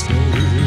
snow.